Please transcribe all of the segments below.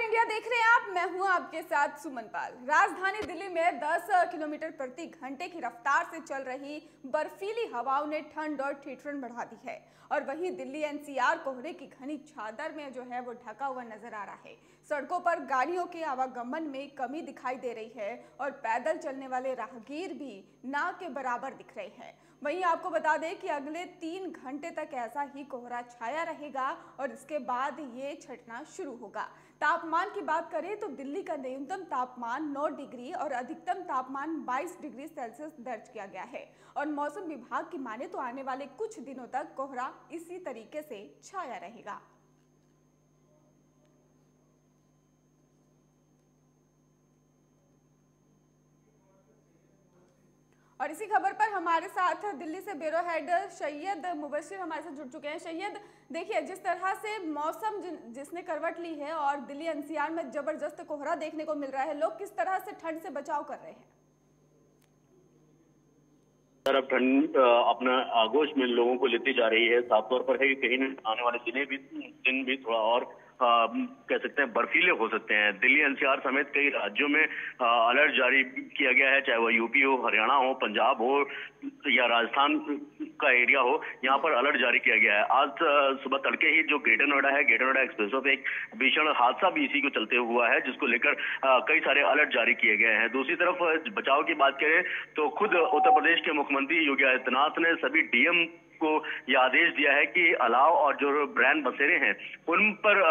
India देख रहे हैं आप। मैं हूँ आपके साथ सुमन पाल। राजधानी दिल्ली में 10 किलोमीटर प्रति घंटे की रफ्तार से चल रही बर्फीली हवाओं ने ठंड और ठिठुरन बढ़ा दी है। और वहीं दिल्ली एनसीआर कोहरे की घनी चादर में जो है वो ढका हुआ नज़र आ रहा है। सड़कों पर गाड़ियों के आवागमन में कमी दिखाई दे रही है और पैदल चलने वाले राहगीर भी ना के बराबर दिख रहे हैं। वहीं आपको बता दें कि अगले तीन घंटे तक ऐसा ही कोहरा छाया रहेगा और इसके बाद ये छटना शुरू होगा। तापमान की बात करें तो दिल्ली का न्यूनतम तापमान 9 डिग्री और अधिकतम तापमान 22 डिग्री सेल्सियस दर्ज किया गया है। और मौसम विभाग की माने तो आने वाले कुछ दिनों तक कोहरा इसी तरीके से छाया रहेगा। और इसी खबर पर हमारे साथ दिल्ली से ब्यूरो हेड सैयद मुबशिर हमारे साथ जुड़ चुके हैं। सैयद देखिए जिस तरह से मौसम जिन, जिसने करवट ली है और दिल्ली एनसीआर में ज़बरदस्त कोहरा देखने को मिल रहा है लोग किस तरह से ठंड से बचाव कर रहे हैं? तरफ़ ठंड अपना आगोश में लोगों को लेती जा रही है साफ़ तौर पर है कि कहीं आने वाले दिने भी दिन भी थोड़ा और कह सकते हैं बर्फीले हो सकते हैं। दिल्ली एनसीआर समेत कई राज्यों में अलर्ट जारी किया गया है, चाहे वह यूपी हो, हरियाणा हो, पंजाब हो, या राजस्थान का एरिया हो, यहाँ पर अलर्ट जारी किया गया है। आज सुबह तड़के ही जो ग्रेटर नोएडा है, ग्रेटर नोएडा एक्सप्रेस पे एक भीषण हादसा भी इसी को चलते हुआ है, जिसको लेकर कई सारे अलर्ट जारी किए गए हैं। दूसरी तरफ़, बचाव की बात करें तो खुद उत्तर प्रदेश के मुख्यमंत्री योगी आदित्यनाथ ने सभी डीएम को यह आदेश दिया है कि अलाव और जो ब्रांड बसेरे हैं, उन पर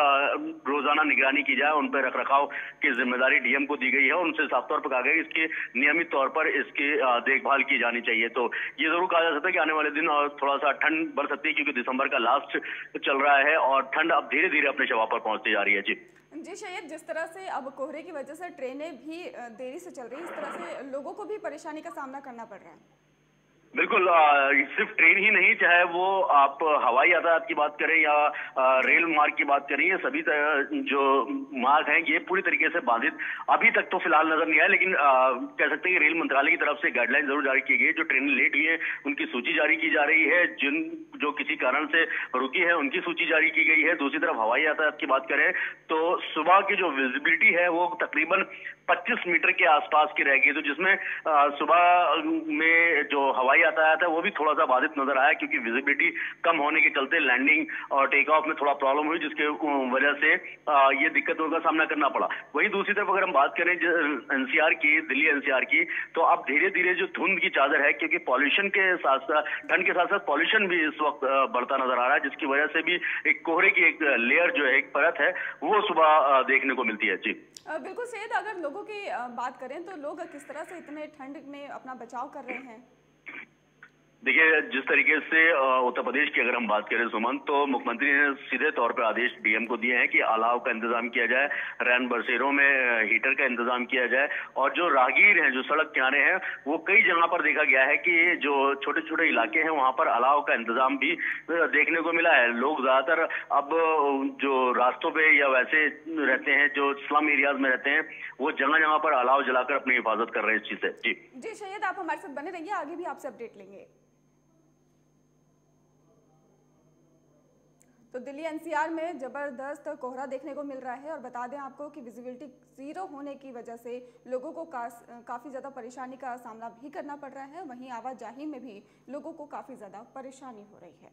रोज़ाना निगरानी की जाए, उन पर रखरखाव की ज़िम्मेदारी डीएम को दी गई है और उनसे साफ़ तौर पर कहा गया इसकी नियमित तौर पर इसकी देखभाल की जानी चाहिए। तो ये ज़रूर कहा जा सकता है कि आने वाले दिन और थोड़ा सा ठंड बढ़ सकती है क्योंकि दिसंबर का लास्ट चल रहा है और ठंड अब धीरे धीरे अपने जवाब पर पहुँचती जा रही है। जी। जी, शायद जिस तरह से अब कोहरे की वजह से ट्रेनें भी देरी से चल रही है, इस तरह से लोगों को भी परेशानी का सामना करना पड़ रहा है। बिल्कुल सिर्फ़ ट्रेन ही नहीं चाहे वो आप हवाई यातायात की बात करें या आ, रेल मार्ग की बात करें ये सभी जो मार्ग हैं ये पूरी तरीके से बाधित अभी तक तो फ़िलहाल नज़र नहीं आया लेकिन आ, कह सकते हैं कि रेल मंत्रालय की तरफ़ से गाइडलाइन ज़रूर जारी की गई जो ट्रेनें लेट हुई है उनकी सूची जारी की जा रही है जिन जो किसी कारण से रुकी है उनकी सूची जारी की गई है। दूसरी तरफ़ हवाई यातायात की बात करें तो सुबह की जो विजिबिलिटी है वो तकरीबन 25 मीटर के आसपास की रहेगी तो जिसमें सुबह में जो हवाई यातायात है वो भी थोड़ा सा बाधित नज़र आया क्योंकि विजिबिलिटी कम होने के चलते लैंडिंग और टेक ऑफ़ में थोड़ा प्रॉब्लम हुई, जिसके वजह से ये दिक्कतों का सामना करना पड़ा। वहीं दूसरी तरफ़ अगर हम बात करें एनसीआर की, दिल्ली एनसीआर की तो अब धीरे धीरे जो धुंध की चादर है, क्योंकि पॉल्यूशन के साथ साथ, ठंड के साथ साथ पॉल्यूशन भी इस वक्त बढ़ता नज़र आ रहा है, जिसकी वजह से भी एक कोहरे की एक लेयर जो है, एक परत है, वो सुबह देखने को मिलती है। जी। बिल्कुल सैद अगर लोगों की बात करें तो लोग किस तरह से इतने ठंड में अपना बचाव कर रहे हैं? देखिए, जिस तरीके से उत्तर प्रदेश की अगर हम बात करें सुमन तो मुख्यमंत्री ने सीधे तौर पर आदेश डीएम को दिए हैं कि अलाव का इंतज़ाम किया जाए, रैन बसेरों में हीटर का इंतज़ाम किया जाए, और जो राहगीर हैं, जो सड़क किनारे हैं, वो कई जगह पर देखा गया है कि जो छोटे छोटे इलाके हैं, वहाँ पर अलाव का इंतज़ाम भी देखने को मिला है। लोग ज़्यादातर अब जो रास्तों पर या वैसे रहते हैं, जो स्लम एरियाज़ में रहते हैं, वो जगह जगह पर अलाव जलाकर अपनी हिफाजत कर रहे हैं इस चीज़ से। जी। जी शहीद आप हमारे साथ बने रहिए, आगे भी आपसे अपडेट लेंगे। तो दिल्ली एनसीआर में ज़बरदस्त कोहरा देखने को मिल रहा है और बता दें आपको कि विजिबिलिटी ज़ीरो होने की वजह से लोगों को काफ़ी ज़्यादा परेशानी का सामना भी करना पड़ रहा है। वहीं आवाजाही में भी लोगों को काफ़ी ज़्यादा परेशानी हो रही है।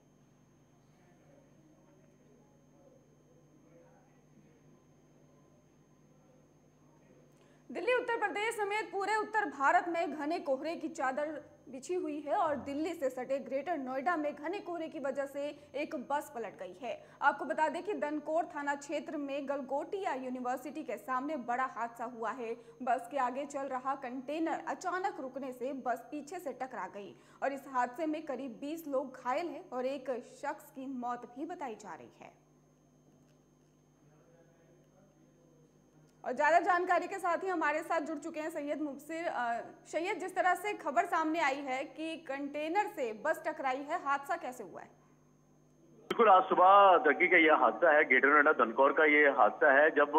दिल्ली उत्तर प्रदेश समेत पूरे उत्तर भारत में घने कोहरे की चादर बिछी हुई है और दिल्ली से सटे ग्रेटर नोएडा में घने कोहरे की वजह से एक बस पलट गई है। आपको बता दें कि दनकोर थाना क्षेत्र में गलगोटिया यूनिवर्सिटी के सामने बड़ा हादसा हुआ है। बस के आगे चल रहा कंटेनर अचानक रुकने से बस पीछे से टकरा गई और इस हादसे में करीब 20 लोग घायल हैं और एक शख्स की मौत भी बताई जा रही है। और ज़्यादा जानकारी के साथ ही हमारे साथ जुड़ चुके हैं सैयद मुबसिर। सैयद, जिस तरह से खबर सामने आई है कि कंटेनर से बस टकराई है, हादसा कैसे हुआ है? बिल्कुल आज सुबह तड़के का यह हादसा है, गेटर नोएडा धनकौर का ये हादसा है, जब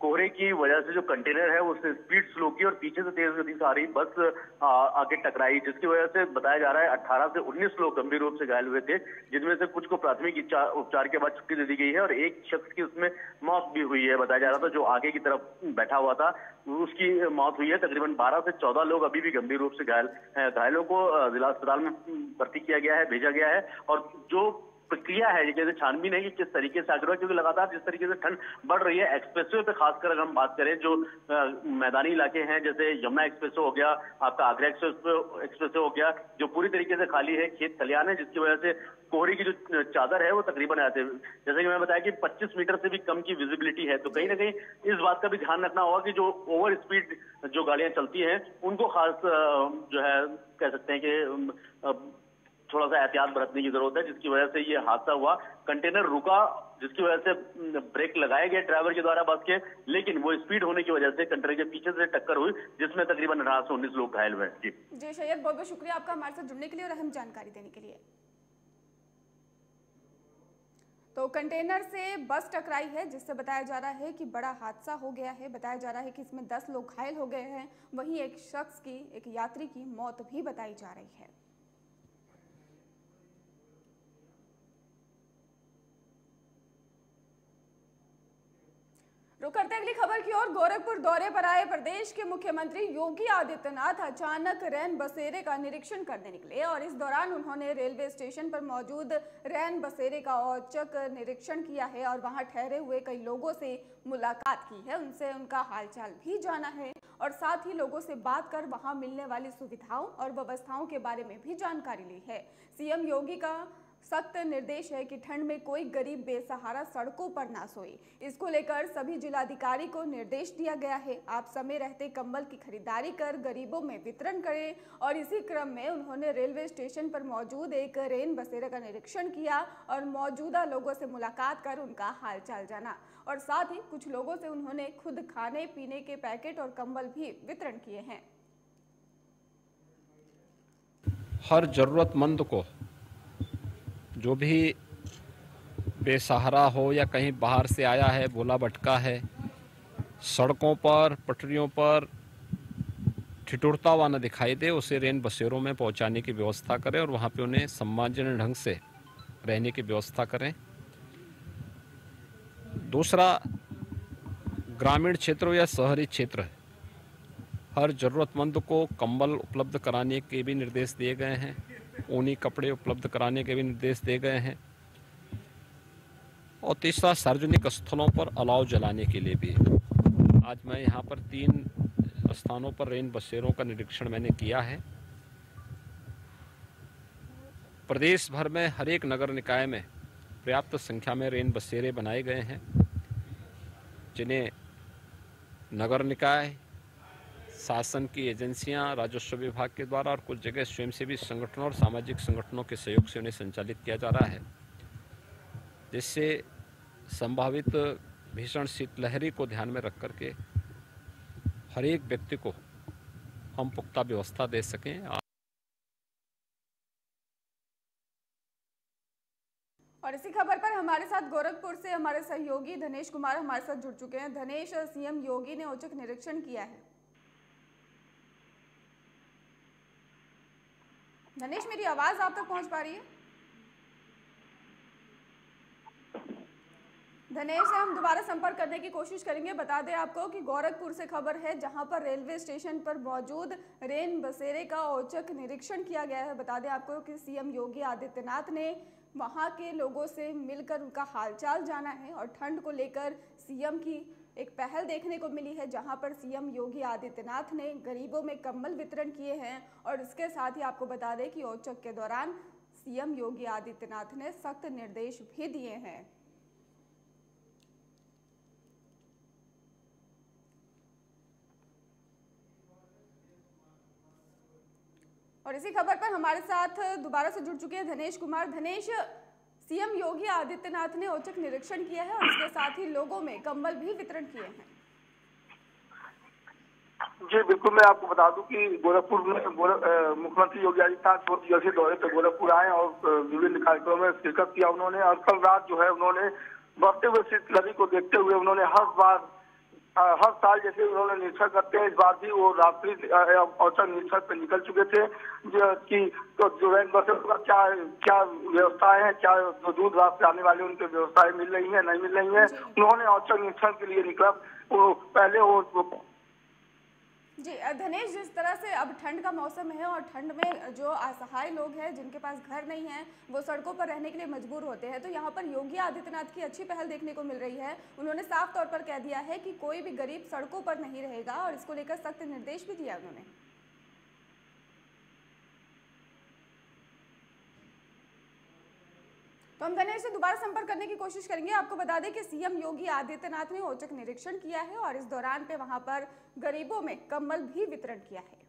कोहरे की वजह से जो कंटेनर है उसने स्पीड स्लो की और पीछे से तेज गति से आ रही बस आगे टकराई, जिसकी वजह से बताया जा रहा है 18 से 19 लोग गंभीर रूप से घायल हुए थे, जिनमें से कुछ को प्राथमिक उपचार के बाद छुट्टी दे दी गई है और एक शख्स की उसमें मौत भी हुई है, बताया जा रहा था, जो आगे की तरफ़ बैठा हुआ था, उसकी मौत हुई है, तकरीबन बारह से चौदह लोग अभी भी गंभीर रूप से घायल घायलों को जिला अस्पताल में भर्ती किया गया है, भेजा गया है और जो प्रक्रिया है जैसे छानबीन है कि किस तरीके से आगे क्योंकि लगातार जिस तरीके से ठंड बढ़ रही है एक्सप्रेसवे पे खासकर अगर हम बात करें जो मैदानी इलाके हैं, जैसे यमुना एक्सप्रेस हो गया, आपका आगरा एक्सप्रेस एक्सप्रेस हो गया, जो पूरी तरीके से खाली है, खेत खलियान है, जिसकी वजह से कोहरे की जो चादर है, वो तकरीबन आते जैसे कि मैंने बताया कि 25 मीटर से भी कम की विजिबिलिटी है तो कहीं ना कहीं इस बात का भी ध्यान रखना होगा कि जो ओवर स्पीड जो गाड़ियाँ चलती हैं, उनको खास जो है, कह सकते हैं कि थोड़ा सा एहतियात बरतने की ज़रूरत है, जिसकी वजह से ये हादसा हुआ। कंटेनर रुका, जिसकी वजह से ब्रेक लगाए गए ड्राइवर के द्वारा बस के, लेकिन वो स्पीड होने की वजह से कंटेनर के पीछे से टक्कर हुई, जिसमें तकरीबन अठारह से उन्नीस लोग घायल हुए जी जी, सैयद बहुत बहुत शुक्रिया आपका हमारे साथ जुड़ने के लिए और अहम जानकारी देने के लिए। तो कंटेनर से बस टकराई है, जिससे बताया जा रहा है कि बड़ा हादसा हो गया है। बताया जा रहा है कि इसमें 10 लोग घायल हो गए हैं। वहीं एक शख्स की, एक यात्री की मौत भी बताई जा रही है। रुक करते अगली खबर की ओर। गोरखपुर दौरे पर आए प्रदेश के मुख्यमंत्री योगी आदित्यनाथ अचानक रैन बसेरे का निरीक्षण करने निकले और इस दौरान उन्होंने रेलवे स्टेशन पर मौजूद रैन बसेरे का औचक निरीक्षण किया है और वहाँ ठहरे हुए कई लोगों से मुलाकात की है। उनसे उनका हालचाल भी जाना है और साथ ही लोगों से बात कर वहाँ मिलने वाली सुविधाओं और व्यवस्थाओं के बारे में भी जानकारी ली है। सीएम योगी का सख्त निर्देश है कि ठंड में कोई गरीब बेसहारा सड़कों पर ना सोए। इसको लेकर सभी जिलाधिकारी को निर्देश दिया गया है। आप समय रहते कंबल की खरीदारी कर गरीबों में वितरण करें और इसी क्रम में उन्होंने रेलवे स्टेशन पर मौजूद एक रेन बसेरा का निरीक्षण किया और मौजूदा लोगों से मुलाकात कर उनका हालचाल जाना और साथ ही कुछ लोगों से उन्होंने खुद खाने, पीने के पैकेट और कंबल भी वितरण किए हैं। हर जरूरतमंद को जो भी बेसहारा हो या कहीं बाहर से आया है बोला भटका है, सड़कों पर, पटरियों पर ठिठुरता हुआ दिखाई दे, उसे रेन बसेरों में पहुँचाने की व्यवस्था करें और वहाँ पे उन्हें सम्मानजनक ढंग से रहने की व्यवस्था करें। दूसरा, ग्रामीण क्षेत्रों या शहरी क्षेत्र हर ज़रूरतमंद को कंबल उपलब्ध कराने के भी निर्देश दिए गए हैं। ऊनी कपड़े उपलब्ध कराने के भी निर्देश दिए गए हैं और तीसरा, सार्वजनिक स्थलों पर अलाव जलाने के लिए भी। आज मैं यहाँ पर तीन स्थानों पर रेन बसेरों का निरीक्षण मैंने किया है। प्रदेश भर में हर एक नगर निकाय में पर्याप्त संख्या में रेन बसेरे बनाए गए हैं, जिन्हें नगर निकाय शासन की एजेंसियाँ, राजस्व विभाग के द्वारा और कुछ जगह स्वयंसेवी संगठनों और सामाजिक संगठनों के सहयोग से उन्हें संचालित किया जा रहा है। जिससे संभावित भीषण शीतलहरी को ध्यान में रख करके हर एक व्यक्ति को हम पुख्ता व्यवस्था दे सकें। और इसी खबर पर हमारे साथ गोरखपुर से हमारे सहयोगी धनेश कुमार हमारे साथ जुड़ चुके हैं। धनेश, सीएम योगी ने औचक निरीक्षण किया है। धनेश मेरी आवाज़ आप तक पहुँच पा रही है? धनेश हम दोबारा संपर्क करने की कोशिश करेंगे। बता दें आपको कि गोरखपुर से खबर है, जहाँ पर रेलवे स्टेशन पर मौजूद रेन बसेरे का औचक निरीक्षण किया गया है। बता दें आपको कि सीएम योगी आदित्यनाथ ने वहाँ के लोगों से मिलकर उनका हालचाल जाना है और ठंड को लेकर सीएम की एक पहल देखने को मिली है जहाँ पर सीएम योगी आदित्यनाथ ने गरीबों में कम्बल वितरण किए हैं और इसके साथ ही आपको बता दें कि औचक के दौरान सीएम योगी आदित्यनाथ ने सख्त निर्देश भी दिए हैं। और इसी खबर पर हमारे साथ दोबारा से जुड़ चुके हैं धनेश कुमार। धनेश सीएम योगी आदित्यनाथ ने औचक निरीक्षण किया है और इसके साथ ही लोगों में कंबल भी वितरण किए हैं। जी, बिल्कुल मैं आपको बता दूँ कि गोरखपुर में मुख्यमंत्री योगी आदित्यनाथ दो दिवसीय दौरे पर गोरखपुर आए और विभिन्न कार्यक्रमों में शिरकत किया उन्होंने और कल रात जो है उन्होंने बढ़ते हुए शीतलहरी को देखते हुए उन्होंने हर बार हर साल जैसे उन्होंने निरीक्षण करते हैं इस बार भी वो रात्रि औचक निरीक्षण पे निकल चुके थे। जो कि तो जो रैन बसों का क्या क्या व्यवस्थाएँ हैं क्या जो दूर दराज से आने वाले उनके व्यवस्थाएँ मिल रही है नहीं मिल रही है? उन्होंने औचक निरीक्षण के लिए निकला। वो पहले वो जी धनेश, जिस तरह से अब ठंड का मौसम है और ठंड में जो असहाय लोग हैं, जिनके पास घर नहीं है, वो सड़कों पर रहने के लिए मजबूर होते हैं। तो यहाँ पर योगी आदित्यनाथ की अच्छी पहल देखने को मिल रही है। उन्होंने साफ़ तौर पर कह दिया है कि कोई भी गरीब सड़कों पर नहीं रहेगा और इसको लेकर सख्त निर्देश भी दिया उन्होंने। तो हम धनेश से दोबारा संपर्क करने की कोशिश करेंगे। आपको बता दें कि सीएम योगी आदित्यनाथ ने औचक निरीक्षण किया है और इस दौरान पे वहाँ पर गरीबों में कम्बल भी वितरण किया है।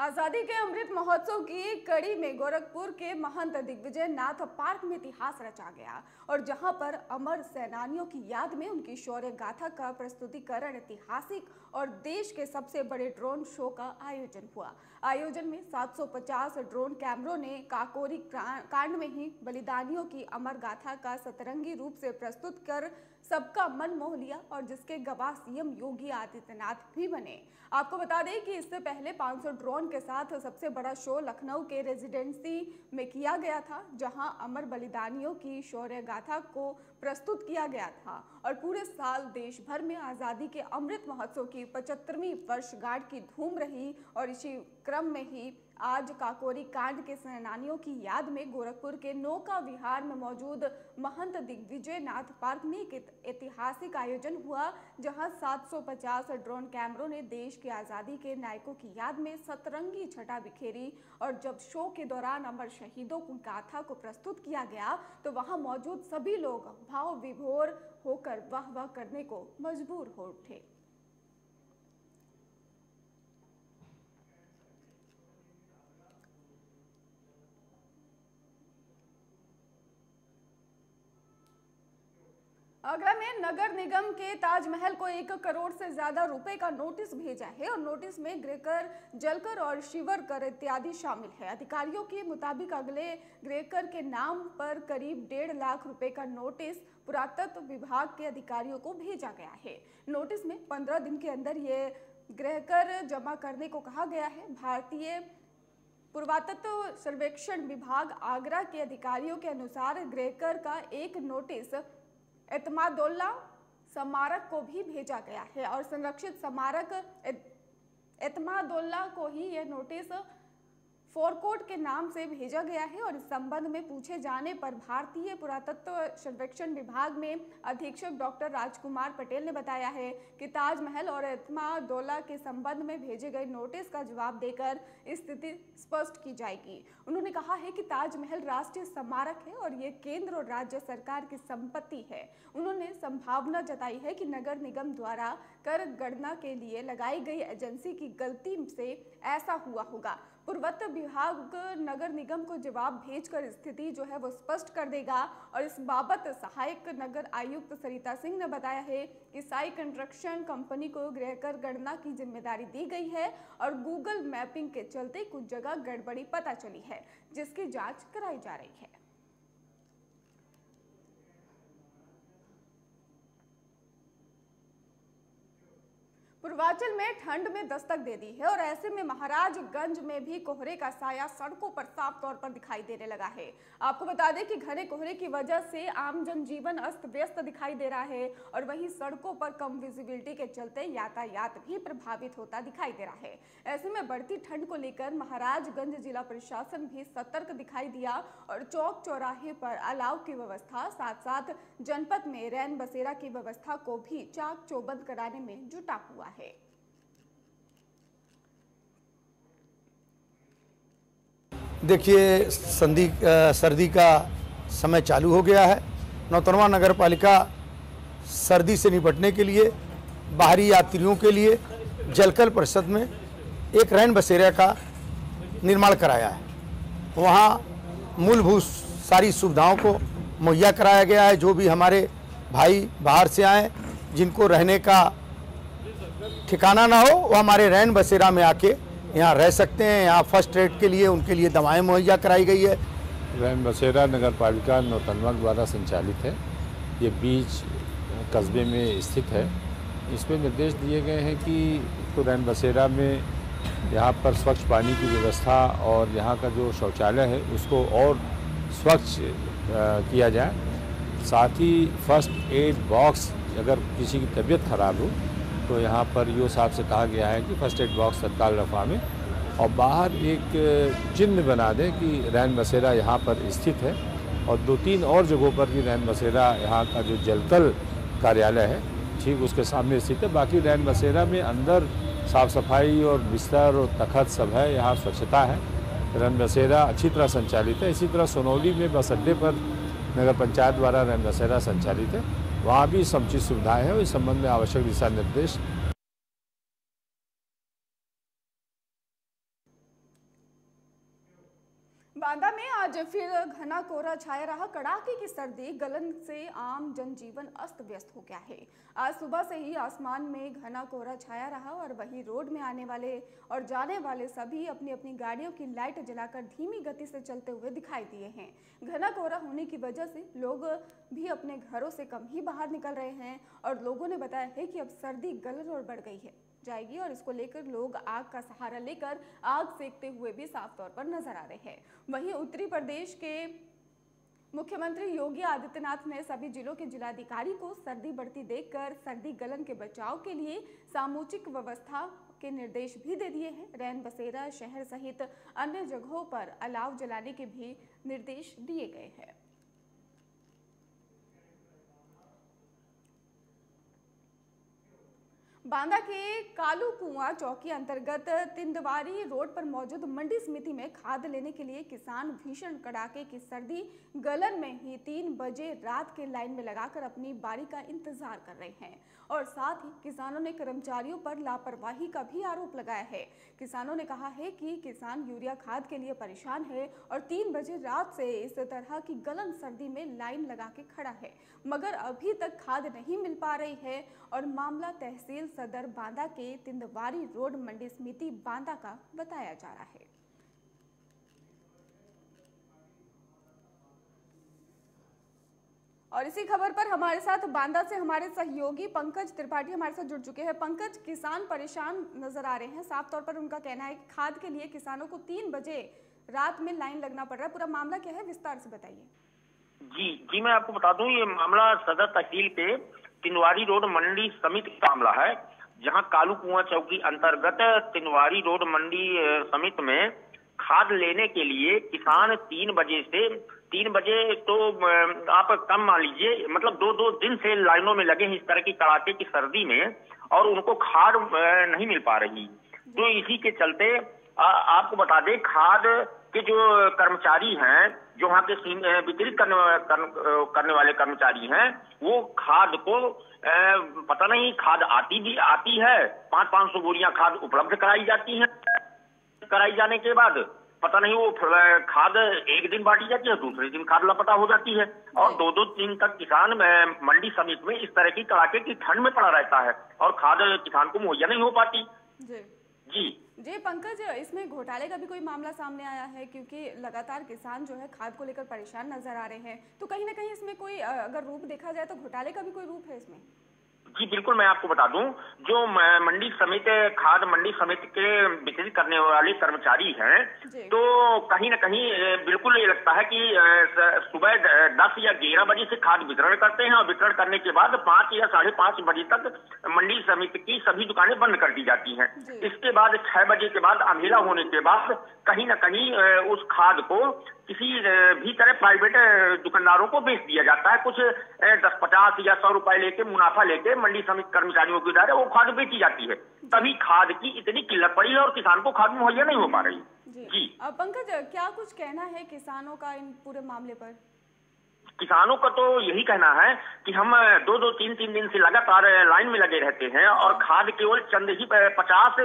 आज़ादी के अमृत महोत्सव की कड़ी में गोरखपुर के महंत दिग्विजय नाथ पार्क में इतिहास रचा गया और जहाँ पर अमर सेनानियों की याद में उनकी शौर्य गाथा का प्रस्तुतिकरण ऐतिहासिक और देश के सबसे बड़े ड्रोन शो का आयोजन हुआ। आयोजन में 750 ड्रोन कैमरों ने काकोरी कांड में ही बलिदानियों की अमर गाथा का सतरंगी रूप से प्रस्तुत कर सबका मन मोह लिया और जिसके गवाह सीएम योगी आदित्यनाथ भी बने। आपको बता दें कि इससे पहले 500 ड्रोन के साथ सबसे बड़ा शो लखनऊ के रेजिडेंसी में किया गया था, जहाँ अमर बलिदानियों की शौर्य गाथा को प्रस्तुत किया गया था और पूरे साल देश भर में आज़ादी के अमृत महोत्सव की पचहत्तरवीं वर्षगांठ की धूम रही और इसी क्रम में ही आज काकोरी कांड के सेनानियों की याद में गोरखपुर के नौका विहार में मौजूद महंत दिग्विजय नाथ पार्क में एक ऐतिहासिक आयोजन हुआ, जहाँ 750 ड्रोन कैमरों ने देश की आज़ादी के नायकों की याद में सतरंगी छटा बिखेरी और जब शो के दौरान अमर शहीदों की गाथा को प्रस्तुत किया गया तो वहाँ मौजूद सभी लोग भाव विभोर होकर वाह वाह करने को मजबूर हो उठे। आगरा में नगर निगम के ताजमहल को एक करोड़ से ज़्यादा रुपए का नोटिस भेजा है और नोटिस में ग्रेकर, जलकर और शिवर कर इत्यादि शामिल है। अधिकारियों के मुताबिक अगले ग्रेकर के नाम पर करीब डेढ़ लाख रुपए का नोटिस पुरातत्व विभाग के अधिकारियों को भेजा गया है। नोटिस में पंद्रह दिन के अंदर ये ग्रहकर जमा करने को कहा गया है। भारतीय पुरातत्व सर्वेक्षण विभाग आगरा के अधिकारियों के अनुसार ग्रेकर का एक नोटिस एतमादुल्ला स्मारक को भी भेजा गया है और संरक्षित स्मारक एतमादुल्ला को ही यह नोटिस फोरकोट के नाम से भेजा गया है और इस संबंध में पूछे जाने पर भारतीय पुरातत्व सर्वेक्षण विभाग में अधीक्षक डॉक्टर राजकुमार पटेल ने बताया है कि ताजमहल और एतमादौला के संबंध में भेजे गए नोटिस का जवाब देकर स्थिति स्पष्ट की जाएगी। उन्होंने कहा है कि ताजमहल राष्ट्रीय स्मारक है और ये केंद्र और राज्य सरकार की संपत्ति है। उन्होंने संभावना जताई है कि नगर निगम द्वारा कर गणना के लिए लगाई गई एजेंसी की गलती से ऐसा हुआ होगा। पूर्वत्व विभाग नगर निगम को जवाब भेजकर स्थिति जो है वो स्पष्ट कर देगा और इस बाबत सहायक नगर आयुक्त सरिता सिंह ने बताया है कि साई कंस्ट्रक्शन कंपनी को गृहकर गणना की ज़िम्मेदारी दी गई है और गूगल मैपिंग के चलते कुछ जगह गड़बड़ी पता चली है, जिसकी जाँच कराई जा रही है। पूर्वांचल में ठंड में दस्तक दे दी है और ऐसे में महाराजगंज में भी कोहरे का साया सड़कों पर साफ़ तौर पर दिखाई देने लगा है। आपको बता दें कि घने कोहरे की वजह से आम जनजीवन अस्त व्यस्त दिखाई दे रहा है और वहीं सड़कों पर कम विजिबिलिटी के चलते यातायात भी प्रभावित होता दिखाई दे रहा है। ऐसे में बढ़ती ठंड को लेकर महाराजगंज जिला प्रशासन भी सतर्क दिखाई दिया और चौक चौराहे पर अलाव की व्यवस्था साथ साथ जनपद में रैन बसेरा की व्यवस्था को भी चाक चौबंद कराने में जुटा हुआ है। देखिए, संधि सर्दी का समय चालू हो गया है। नौतनवा नगर पालिका सर्दी से निपटने के लिए, बाहरी यात्रियों के लिए जलकल परिषद में एक रैन बसेरा का निर्माण कराया है। वहाँ मूलभूत सारी सुविधाओं को मुहैया कराया गया है। जो भी हमारे भाई बाहर से आए, जिनको रहने का ठिकाना ना हो, वो हमारे रैन बसेरा में आके यहाँ रह सकते हैं। यहाँ फ़र्स्ट एड के लिए, उनके लिए दवाएँ मुहैया कराई गई है। रैन बसेरा नगर पालिका नौतनवा द्वारा संचालित है। ये बीच कस्बे में स्थित है। इसमें निर्देश दिए गए हैं कि तो रैन बसेरा में यहाँ पर स्वच्छ पानी की व्यवस्था और यहाँ का जो शौचालय है, उसको और स्वच्छ किया जाए। साथ ही फ़र्स्ट एड बॉक्स अगर किसी की तबीयत खराब हो तो यहाँ पर यू साहब से कहा गया है कि फ़र्स्ट एड बॉक्स तत्काल रफा में और बाहर एक चिन्ह बना दें कि रैन बसेरा यहाँ पर स्थित है और दो तीन और जगहों पर भी रैन बसेरा यहाँ का जो जलतल कार्यालय है, ठीक उसके सामने स्थित है। बाकी रैन बसेरा में अंदर साफ़ सफ़ाई और बिस्तर और तखत सब है, यहाँ स्वच्छता है। रैन बसेरा अच्छी तरह संचालित है। इसी तरह सोनौली में बस अड्डे पर नगर पंचायत द्वारा रैन बसेरा संचालित है। वहाँ भी समुचित सुविधाएँ हैं इस संबंध में आवश्यक दिशा निर्देश बांदा में आज फिर घना कोहरा छाया रहा, कड़ाके की सर्दी गलन से आम जनजीवन अस्त व्यस्त हो गया है। आज सुबह से ही आसमान में घना कोहरा छाया रहा और वहीं रोड में आने वाले और जाने वाले सभी अपनी अपनी गाड़ियों की लाइट जलाकर धीमी गति से चलते हुए दिखाई दिए हैं। घना कोहरा होने की वजह से लोग भी अपने घरों से कम ही बाहर निकल रहे हैं और लोगों ने बताया है कि अब सर्दी गलन और बढ़ गई है। जाएगी और इसको लेकर लोग आग का सहारा लेकर आग सेकते हुए भी साफ़ तौर पर नज़र आ रहे हैं। वहीं उत्तरी प्रदेश के मुख्यमंत्री योगी आदित्यनाथ ने सभी जिलों के जिलाधिकारी को सर्दी बढ़ती देखकर सर्दी गलन के बचाव के लिए सामुचिक व्यवस्था के निर्देश भी दे दिए हैं। रैन बसेरा शहर सहित अन्य जगहों पर अलाव जलाने के भी निर्देश दिए गए हैं। बांदा के कालू कुआँ चौकी अंतर्गत तिंदवारी रोड पर मौजूद मंडी समिति में खाद लेने के लिए किसान भीषण कड़ाके की सर्दी, गलन में ही तीन बजे रात के लाइन में लगाकर अपनी बारी का इंतज़ार कर रहे हैं। और साथ ही किसानों ने कर्मचारियों पर लापरवाही का भी आरोप लगाया है। किसानों ने कहा है कि किसान यूरिया खाद के लिए परेशान है और तीन बजे रात से इस तरह की गलन सर्दी में लाइन लगा के खड़ा है। मगर अभी तक खाद नहीं मिल पा रही है और मामला तहसील सदर बांदा के तिंदवारी रोड मंडी समिति बांदा का बताया जा रहा है। और इसी खबर पर हमारे साथ बांदा से हमारे सहयोगी पंकज त्रिपाठी हमारे साथ जुड़ चुके हैं। पंकज, किसान परेशान नज़र आ रहे हैं। साफ़ तौर पर उनका कहना है कि खाद के लिए किसानों को तीन बजे रात में लाइन लगना पड़ रहा है। पूरा मामला क्या है, विस्तार से बताइए। जी जी, मैं आपको बता दूँ, ये मामला सदर तहसील के तिनवारी रोड मंडी समिति का मामला है। जहाँ कालू कुआँ चौकी अंतर्गत तिनवारी रोड मंडी समिति में खाद लेने के लिए किसान तीन बजे से तीन बजे तो आप कम मान लीजिए मतलब दो दो दिन से लाइनों में लगे हैं इस तरह की कड़ाके की सर्दी में और उनको खाद नहीं मिल पा रही। तो इसी के चलते आ, आपको बता दें खाद के जो कर्मचारी हैं जो वहाँ के वितरित करने कर, करने वाले कर्मचारी हैं वो खाद को पता नहीं खाद आती भी आती है। पाँच पाँच सौ बोरियाँ खाद उपलब्ध कराई जाती हैं। कराई जाने के बाद पता नहीं वो खाद एक दिन बांटी जाती है दूसरे दिन खाद लापता हो जाती है। और दो दो दिन तक किसान मंडी समिति में इस तरह की कड़ाके की ठंड में पड़ा रहता है और खाद किसान को मुहैया नहीं हो पाती। जी। जी। जी, पंकज, इसमें घोटाले का भी कोई मामला सामने आया है? क्योंकि लगातार किसान जो है खाद को लेकर परेशान नज़र आ रहे हैं। तो कहीं ना कहीं इसमें कोई अगर रूप देखा जाए तो घोटाले का भी कोई रूप है इसमें? जी बिल्कुल मैं आपको बता दूँ जो मंडी समिति खाद मंडी समिति के वितरित करने वाले कर्मचारी हैं तो कहीं ना कहीं बिल्कुल ये लगता है कि सुबह दस या ग्यारह बजे से खाद वितरण करते हैं और वितरण करने के बाद पाँच या साढ़े पाँच बजे तक मंडी समिति की सभी दुकानें बंद कर दी जाती हैं। इसके बाद छह बजे के बाद अंधेरा होने के बाद कहीं ना कहीं उस खाद को किसी भी तरह प्राइवेट दुकानदारों को बेच दिया जाता है। कुछ दस पचास या सौ रुपए लेके मुनाफा लेके मंडी समिति कर्मचारियों के द्वारा वो खाद बेची जाती है। तभी खाद की इतनी किल्लत पड़ी है और किसान को खाद मुहैया नहीं हो पा रही। जी। जी। पंकज क्या कुछ कहना है किसानों का इन पूरे मामले पर? किसानों का तो यही कहना है कि हम दो दो, तीन तीन दिन से लगातार लाइन में लगे रहते हैं और खाद केवल चंद ही पचास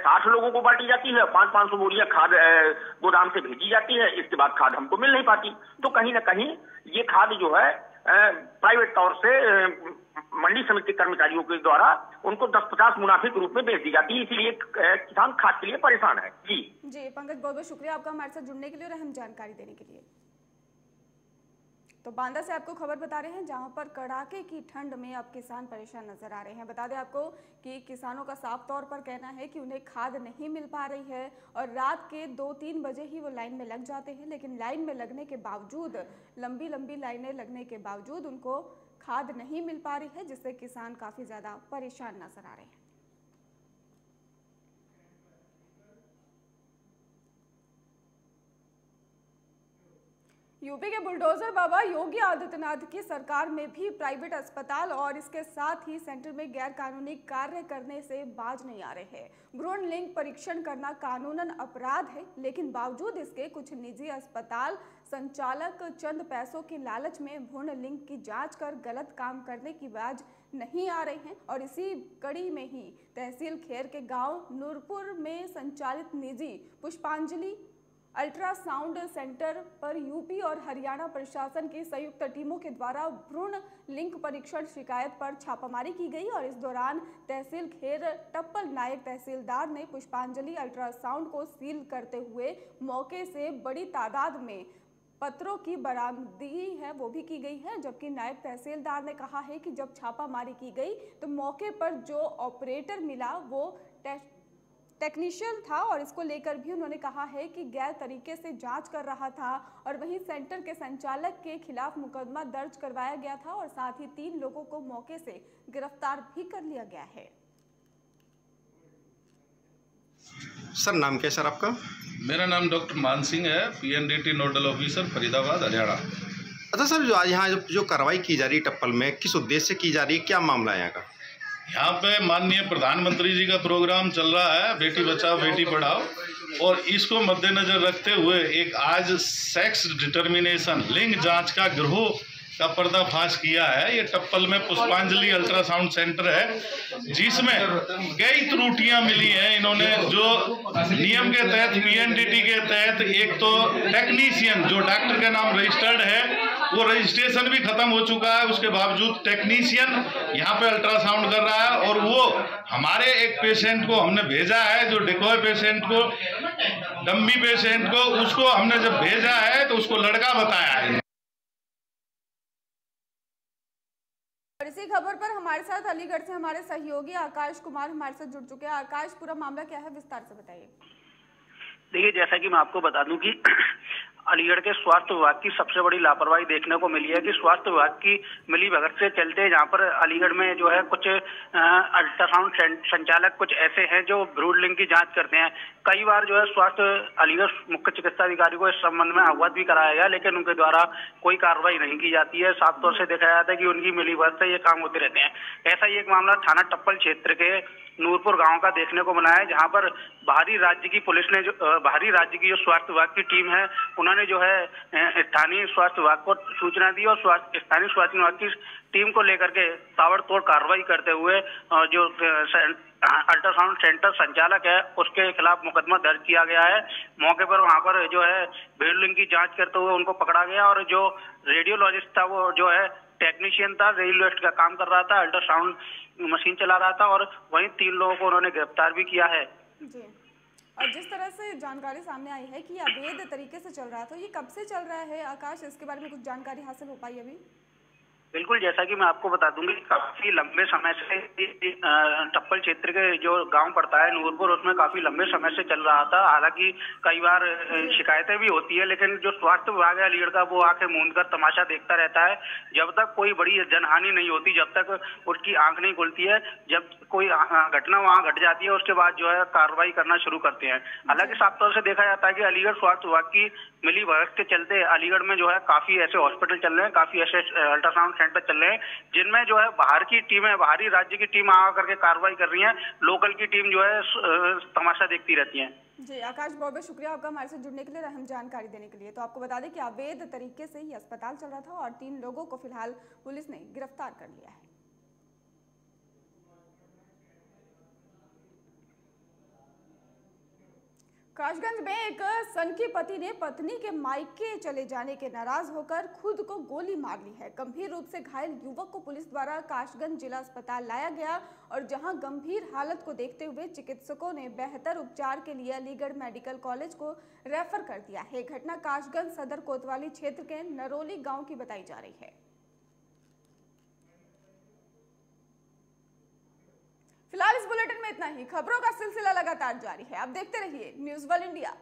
साठ लोगों को बांटी जाती है। पाँच पाँच सौ बोरियाँ खाद गोदाम से भेजी जाती है। इसके बाद खाद हमको मिल नहीं पाती। तो कहीं ना कहीं ये खाद जो है प्राइवेट तौर से मंडी समिति कर्मचारियों के द्वारा उनको दस, पचास मुनाफे के रूप में बेच दी जाती है। इसीलिए किसान खाद के लिए परेशान है। जी। जी, पंकज, बहुत बहुत शुक्रिया आपका हमारे साथ जुड़ने के लिए और अहम जानकारी देने के लिए। तो बांदा से आपको खबर बता रहे हैं, जहाँ पर कड़ाके की ठंड में अब किसान परेशान नज़र आ रहे हैं। बता दें आपको कि किसानों का साफ़ तौर पर कहना है कि उन्हें खाद नहीं मिल पा रही है और रात के दो तीन बजे ही वो लाइन में लग जाते हैं, लेकिन लाइन में लगने के बावजूद लंबी लंबी लाइनें लगने के बावजूद उनको खाद नहीं मिल पा रही है, जिससे किसान काफ़ी ज़्यादा परेशान नज़र आ रहे हैं। यूपी के बुलडोजर बाबा योगी आदित्यनाथ की सरकार में भी प्राइवेट अस्पताल और इसके साथ ही सेंटर में गैर कानूनी कार्य करने से बाज नहीं आ रहे हैं। भ्रूण लिंग परीक्षण करना कानूनन अपराध है, लेकिन बावजूद इसके कुछ निजी अस्पताल संचालक चंद पैसों के लालच में भ्रूण लिंग की जाँच कर गलत काम करने की बाज नहीं आ रहे हैं और इसी कड़ी में ही तहसील खेर के गाँव नूरपुर में संचालित निजी पुष्पांजलि अल्ट्रासाउंड सेंटर पर यूपी और हरियाणा प्रशासन की संयुक्त टीमों के द्वारा भ्रूण लिंक परीक्षण शिकायत पर छापामारी की गई और इस दौरान तहसील खेर टप्पल नायक तहसीलदार ने पुष्पांजलि अल्ट्रासाउंड को सील करते हुए मौके से बड़ी तादाद में पत्रों की बरामदगी है, वो भी की गई है, जबकि नायब तहसीलदार ने कहा है कि जब छापामारी की गई तो मौके पर जो ऑपरेटर मिला, वो टेस्ट टेक्नीशियन था और इसको लेकर भी उन्होंने कहा है कि गैर तरीके से जाँच कर रहा था और वहीं सेंटर के संचालक के खिलाफ मुकदमा दर्ज करवाया गया था और साथ ही तीन लोगों को मौके से गिरफ़्तार भी कर लिया गया है। सर नाम क्या सर आपका? मेरा नाम डॉक्टर मान सिंह है PNDT nodal officer Faridabad Haryana. अच्छा सर जो आज यहाँ जो कार्रवाई की जा रही है टप्पल में किस उद्देश्य से की जा रही है? क्या मामला है यहाँ का? यहाँ पे माननीय प्रधानमंत्री जी का प्रोग्राम चल रहा है, बेटी बचाओ, बेटी पढ़ाओ। और इसको मद्देनजर रखते हुए एक आज सेक्स डिटर्मिनेशन लिंग जाँच का ग्रोह का पर्दाफाश किया है। ये टप्पल में पुष्पांजलि अल्ट्रासाउंड सेंटर है, जिसमें कई त्रुटियाँ मिली हैं इन्होंने, जो नियम के तहत पीएनडीटी के तहत एक तो टेक्नीशियन जो डॉक्टर के नाम रजिस्टर्ड है वो रजिस्ट्रेशन भी खत्म हो चुका है उसके बावजूद टेक्नीशियन यहाँ पे अल्ट्रासाउंड कर रहा है और वो हमारे एक पेशेंट को हमने भेजा है जो डिकोय पेशेंट को डम्बी पेशेंट को उसको हमने जब भेजा है तो उसको लड़का बताया है। और इसी खबर पर हमारे साथ अलीगढ़ से हमारे सहयोगी आकाश कुमार हमारे साथ जुड़ चुके हैं। आकाश पूरा मामला क्या है विस्तार से बताइए। देखिए जैसा कि मैं आपको बता दूँ कि अलीगढ़ के स्वास्थ्य विभाग की सबसे बड़ी लापरवाही देखने को मिली है कि स्वास्थ्य विभाग की मिली भगत से चलते जहाँ पर अलीगढ़ में जो है कुछ अल्ट्रासाउंड संचालक कुछ ऐसे हैं जो भ्रूण लिंग की जाँच करते हैं। कई बार जो है स्वास्थ्य, अलीगढ़ मुख्य चिकित्सा अधिकारी को इस संबंध में अवगत भी कराया गया, लेकिन उनके द्वारा कोई कार्रवाई नहीं की जाती है। साफ़ तौर से देखा जाता है कि उनकी मिली भगत से ये काम होते रहते हैं। ऐसा ही एक मामला थाना टप्पल क्षेत्र के नूरपुर गाँव का देखने को मिला है, जहाँ पर बाहरी राज्य की पुलिस ने जो बाहरी राज्य की जो स्वास्थ्य विभाग की टीम है, उन्होंने जो है स्थानीय स्वास्थ्य विभाग को सूचना दी और स्थानीय स्वास्थ्य विभाग की टीम को लेकर के ताबड़तोड़ कार्रवाई करते हुए जो अल्ट्रासाउंड सेंटर संचालक है, उसके खिलाफ मुकदमा दर्ज किया गया है। मौके पर वहाँ पर जो है, भीड़ की जाँच करते हुए उनको पकड़ा गया और जो रेडियोलॉजिस्ट था, वो जो है, टेक्नीशियन था रेडियोलॉजिस्ट का काम कर रहा था, अल्ट्रासाउंड मशीन चला रहा था और वहीं तीन लोगों को उन्होंने गिरफ़्तार भी किया है। जी। और जिस तरह से जानकारी सामने आई है कि अवैध तरीके से चल रहा था, ये कब से चल रहा है आकाश? इसके बारे में कुछ जानकारी हासिल हो पाई अभी? बिल्कुल, जैसा कि मैं आपको बता दूँगी काफ़ी लंबे समय से टप्पल क्षेत्र के जो गाँव पड़ता है, नूरपुर, उसमें काफ़ी लंबे समय से चल रहा था। हालाँकि कई बार शिकायतें भी होती है, लेकिन जो स्वास्थ्य विभाग है, अलीगढ़ का, वो आके मूंद कर तमाशा देखता रहता है। जब तक कोई बड़ी जनहानि नहीं होती, जब तक उसकी आँख नहीं खुलती है, जब कोई घटना वहाँ घट जाती है, उसके बाद जो है, कार्रवाई करना शुरू करते हैं। हालाँकि साफ़ तौर से देखा जाता है कि अलीगढ़ स्वास्थ्य विभाग की मिली। भगत के चलते अलीगढ़ में जो है काफ़ी ऐसे हॉस्पिटल चल रहे हैं, काफ़ी ऐसे अल्ट्रासाउंड सेंटर चल रहे हैं, जिनमें जो है बाहर की टीमें बाहरी राज्य की टीम आ करके कार्रवाई कर रही है लोकल की टीम जो है तमाशा देखती रहती है। जी, आकाश बहुत बहुत शुक्रिया आपका हमारे साथ जुड़ने के लिए अहम जानकारी देने के लिए। तो आपको बता दें कि अवैध तरीके से ही अस्पताल चल रहा था और तीन लोगों को फ़िलहाल पुलिस ने गिरफ़्तार कर लिया है। काशगंज में एक सनकी पति ने पत्नी के मायके चले जाने के नाराज़ होकर खुद को गोली मार ली है। गंभीर रूप से घायल युवक को पुलिस द्वारा काशगंज जिला अस्पताल लाया गया और जहाँ गंभीर हालत को देखते हुए चिकित्सकों ने बेहतर उपचार के लिए अलीगढ़ मेडिकल कॉलेज को रेफर कर दिया है। घटना काशगंज सदर कोतवाली क्षेत्र के नरोली गाँव की बताई जा रही है। फ़िलहाल इस बुलेटिन इतना ही। खबरों का सिलसिला लगातार जारी है। आप देखते रहिए न्यूज़ वर्ल्ड इंडिया।